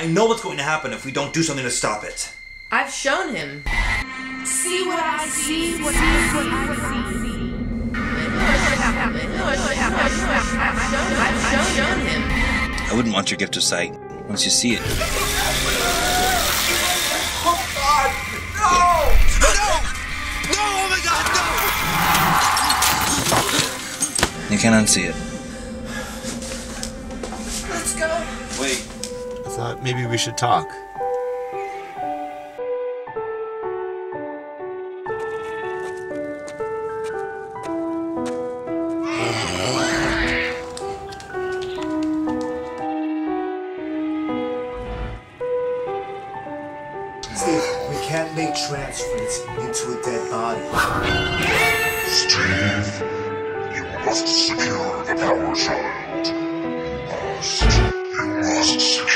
I know what's going to happen if we don't do something to stop it. I've shown him. See what I see, see, what I see. I've shown him. I wouldn't want your gift of sight once you see it. You can't unsee it. Thought maybe we should talk. Steve, we can't make transference into a dead body. Steve, you must secure the power child. You must.